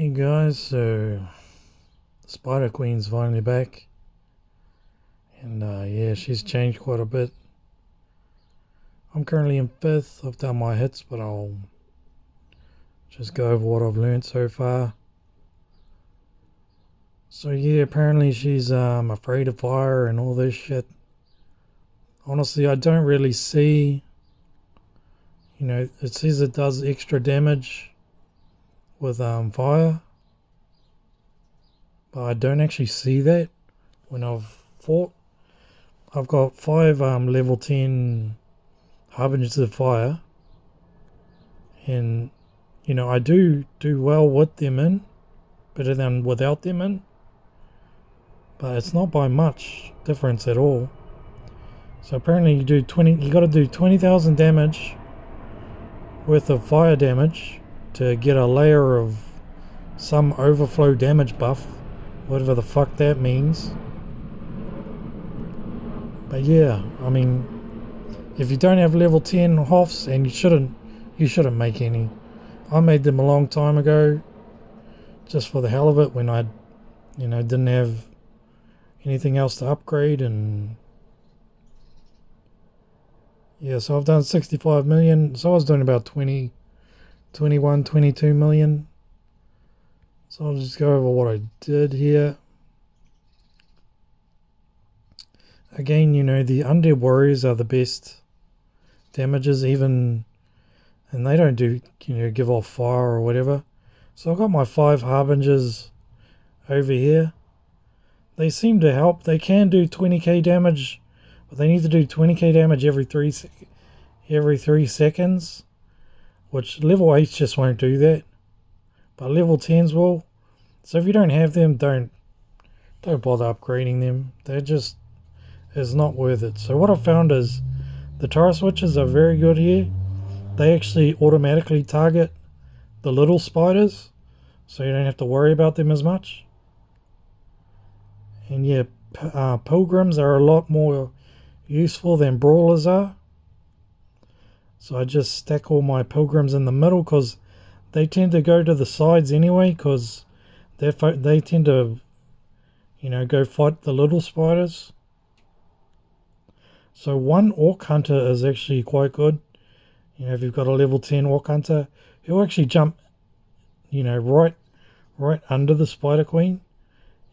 Hey guys, so Spider Queen's finally back. And uh, yeah, she's changed quite a bit. I'm currently in fifth. I've done my hits, but I'll just go over what I've learned so far. So yeah, apparently she's um, afraid of fire and all this shit. Honestly, I don't really see. You know, it says it does extra damage with um, fire, but I don't actually see that when I've fought. I've got five um, level 10 Harbingers of Fire, and you know, I do do well with them in, better than without them in, but it's not by much difference at all. So apparently you do 20, you got to do 20,000 damage worth of fire damage to get a layer of some overflow damage buff, whatever the fuck that means. But yeah, I mean, if you don't have level 10 Hoffs, and you shouldn't, you shouldn't make any. I made them a long time ago, just for the hell of it, when I, you know, didn't have anything else to upgrade, and yeah, so I've done 65 million. So I was doing about 20, 21, 22 million. So I'll just go over what I did here. Again, you know, the undead warriors are the best damages, even, and they don't do, you know, give off fire or whatever. So I've got my five harbingers over here. They seem to help. They can do 20k damage, but they need to do 20k damage every three every three seconds, which level 8s just won't do that. But level 10s will. So if you don't have them, don't don't bother upgrading them. They're just is not worth it. So what I found is the turret switches are very good here. They actually automatically target the little spiders, so you don't have to worry about them as much. And yeah, uh, pilgrims are a lot more useful than brawlers are. So I just stack all my pilgrims in the middle because they tend to go to the sides anyway because they they tend to, you know, go fight the little spiders. So one Orc Hunter is actually quite good. You know, if you've got a level 10 Orc Hunter, he'll actually jump, you know, right right under the Spider Queen.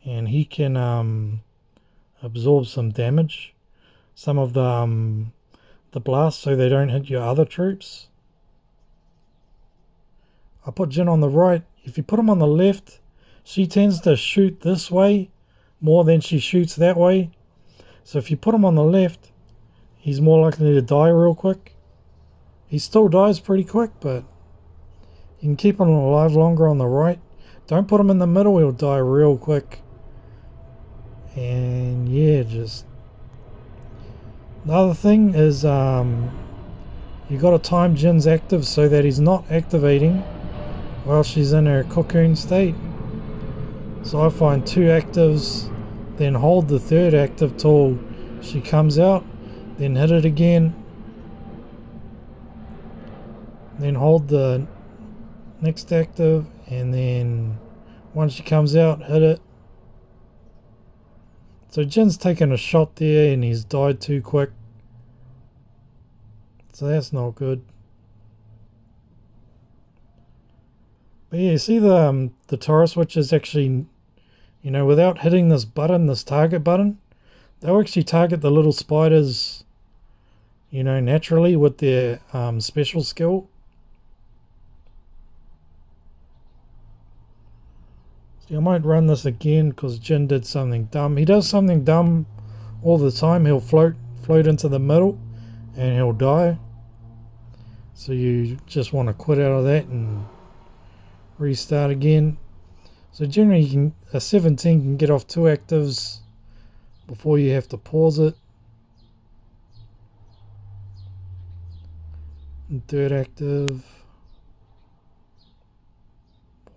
And he can um, absorb some damage. Some of the, um, the blast so they don't hit your other troops. I put Jin on the right. If you put him on the left, she tends to shoot this way more than she shoots that way. So if you put him on the left, he's more likely to die real quick. He still dies pretty quick, but you can keep him alive longer on the right. Don't put him in the middle, he'll die real quick. And yeah, just... The other thing is, um, you got to time Jin's active so that he's not activating while she's in her cocoon state. So I find two actives, then hold the third active till she comes out then hit it again then hold the next active and then once she comes out hit it so Jin's taken a shot there and he's died too quick so that's not good but yeah see the um, the turret switch is actually you know without hitting this button this target button they'll actually target the little spiders you know, naturally with their um, special skill. See, I might run this again because Jin did something dumb. He does something dumb all the time. He'll float, float into the middle and he'll die. So you just want to quit out of that and restart again. So generally you can, a 17 can get off two actives before you have to pause it. third active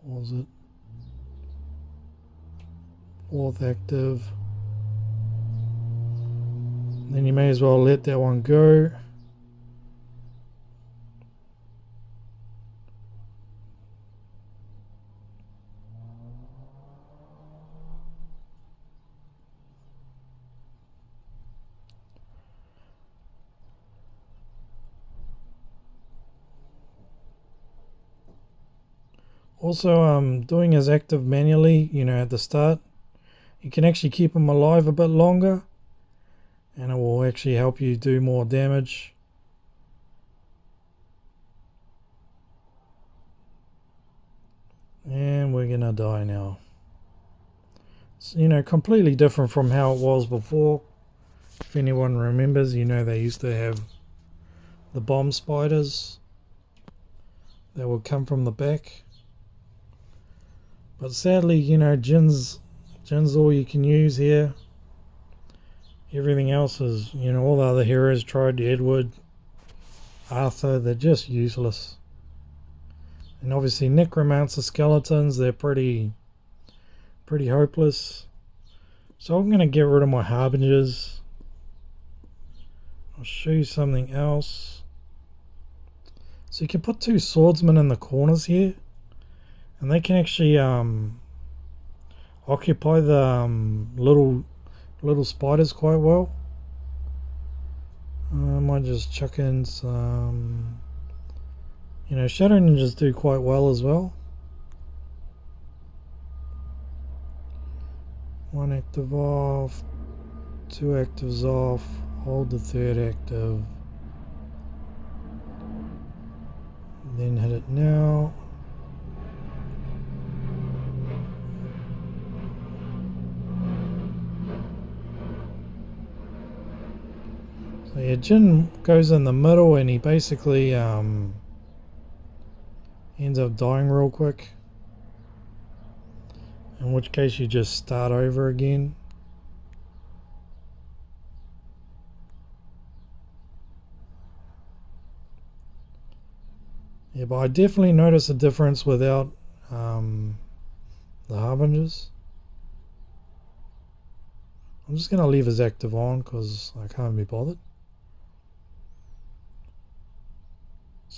pause it fourth active then you may as well let that one go Also, um, doing his active manually, you know, at the start, you can actually keep him alive a bit longer, and it will actually help you do more damage. And we're gonna die now. It's, you know, completely different from how it was before. If anyone remembers, you know, they used to have the bomb spiders that would come from the back. But sadly, you know, Jhin's all you can use here. Everything else is, you know, all the other heroes tried, Edward, Arthur, they're just useless. And obviously necromancer skeletons, they're pretty pretty hopeless. So I'm going to get rid of my harbingers. I'll show you something else. So you can put two swordsmen in the corners here. And they can actually um, occupy the um, little little spiders quite well. Uh, I might just chuck in some you know, Shadow Ninjas do quite well as well. One active off, two actives off, hold the third active, then hit it now. Yeah, Jhin goes in the middle and he basically um, ends up dying real quick. In which case you just start over again. Yeah, but I definitely notice a difference without um, the Harbingers. I'm just going to leave his active on because I can't be bothered.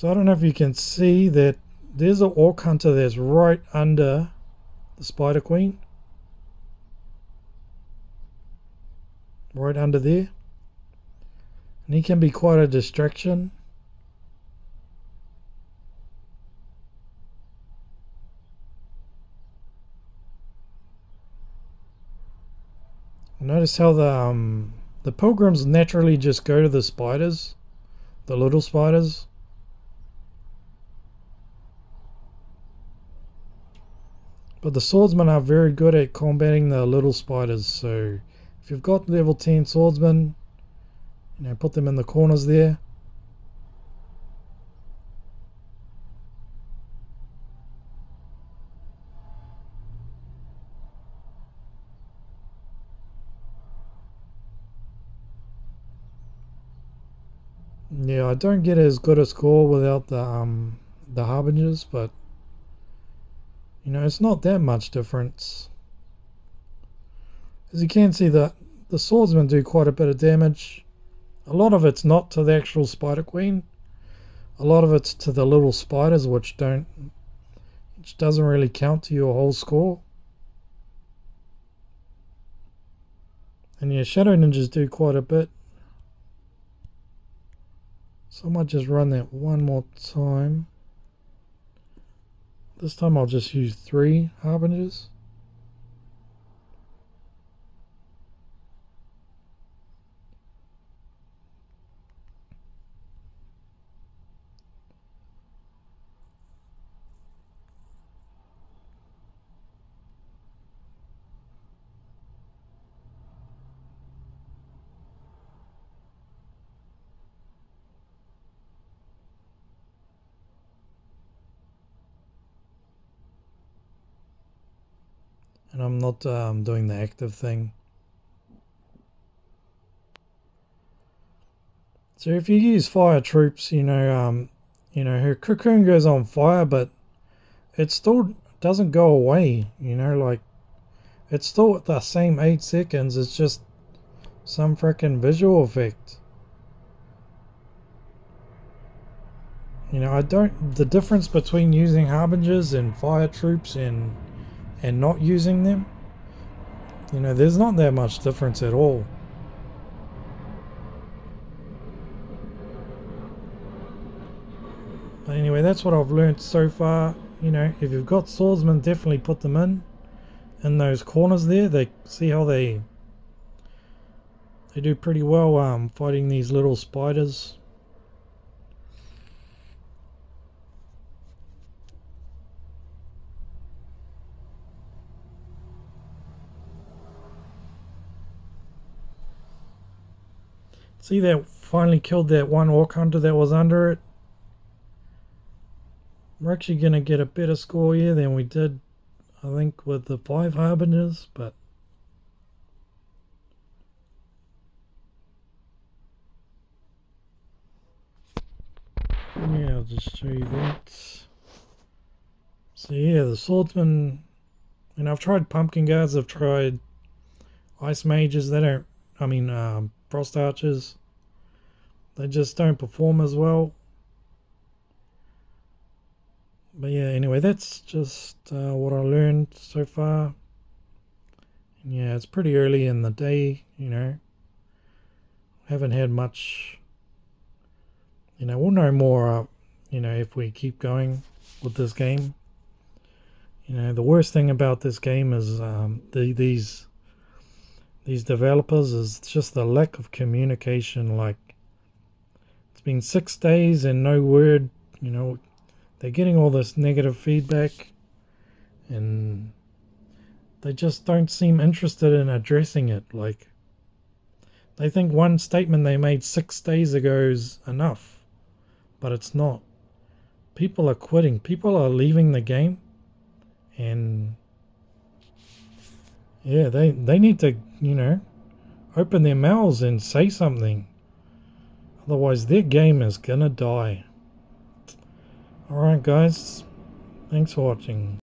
So I don't know if you can see that there's an orc hunter that's right under the spider queen. Right under there. And he can be quite a distraction. Notice how the um, the pilgrims naturally just go to the spiders the little spiders But the swordsmen are very good at combating the little spiders, so if you've got level 10 swordsmen, you know, put them in the corners there. Yeah, I don't get as good a score without the um the harbingers, but you know, it's not that much difference. As you can see, the, the swordsmen do quite a bit of damage. A lot of it's not to the actual spider queen. A lot of it's to the little spiders, which don't, which doesn't really count to your whole score. And yeah, Shadow Ninjas do quite a bit. So I might just run that one more time. This time I'll just use three harbingers. And I'm not um, doing the active thing. So if you use fire troops, you know, um, you know, her cocoon goes on fire, but it still doesn't go away. You know, like it's still at the same eight seconds. It's just some freaking visual effect. You know, I don't. The difference between using harbingers and fire troops and and not using them, you know, there's not that much difference at all. But anyway, that's what I've learned so far. you know, if you've got swordsmen, definitely put them in. In those corners there, they see how they they do pretty well um, fighting these little spiders. See that finally killed that one orc hunter that was under it. We're actually going to get a better score here than we did, I think, with the five harbingers, but yeah, I'll just show you that. So yeah, the swordsman, and I've tried pumpkin guards, I've tried ice mages, they don't, I mean, um, frost archers. They just don't perform as well. But yeah, anyway, that's just uh, what I learned so far. And yeah, it's pretty early in the day, you know. Haven't had much. You know, we'll know more, uh, you know, if we keep going with this game. You know, the worst thing about this game is um, the, these these developers is just the lack of communication. Like, it's been six days and no word, you know, they're getting all this negative feedback and they just don't seem interested in addressing it. Like, they think one statement they made six days ago is enough, but it's not. People are quitting, people are leaving the game, and yeah, they, they need to, you know, open their mouths and say something. Otherwise, their game is gonna die. Alright, guys. Thanks for watching.